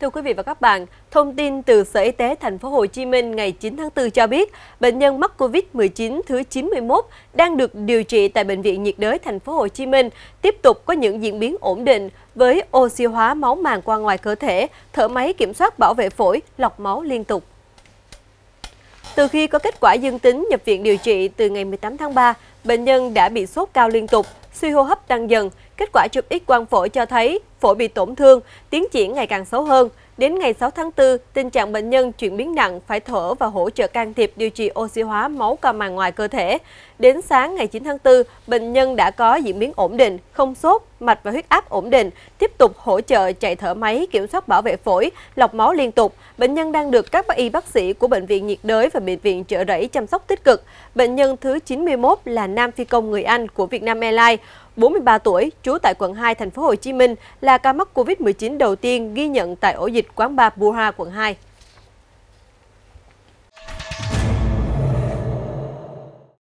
Thưa quý vị và các bạn, thông tin từ Sở Y tế Thành phố Hồ Chí Minh ngày 9 tháng 4 cho biết, bệnh nhân mắc Covid-19 thứ 91 đang được điều trị tại bệnh viện nhiệt đới Thành phố Hồ Chí Minh tiếp tục có những diễn biến ổn định với oxy hóa máu màng qua ngoài cơ thể, thở máy kiểm soát bảo vệ phổi, lọc máu liên tục. Từ khi có kết quả dương tính nhập viện điều trị từ ngày 18 tháng 3, bệnh nhân đã bị sốt cao liên tục, suy hô hấp tăng dần. Kết quả chụp X quang phổi cho thấy phổi bị tổn thương, tiến triển ngày càng xấu hơn. Đến ngày 6 tháng 4, tình trạng bệnh nhân chuyển biến nặng phải thở và hỗ trợ can thiệp điều trị oxy hóa máu qua màng ngoài cơ thể. Đến sáng ngày 9 tháng 4, bệnh nhân đã có diễn biến ổn định, không sốt, mạch và huyết áp ổn định, tiếp tục hỗ trợ chạy thở máy, kiểm soát bảo vệ phổi, lọc máu liên tục. Bệnh nhân đang được các bác y bác sĩ của Bệnh viện nhiệt đới và Bệnh viện trợ rẫy chăm sóc tích cực. Bệnh nhân thứ 91 là nam phi công người Anh của Vietnam Airlines, 43 tuổi, trú tại quận 2 thành phố Hồ Chí Minh là ca mắc Covid-19 đầu tiên ghi nhận tại ổ dịch quán bar Buha quận 2.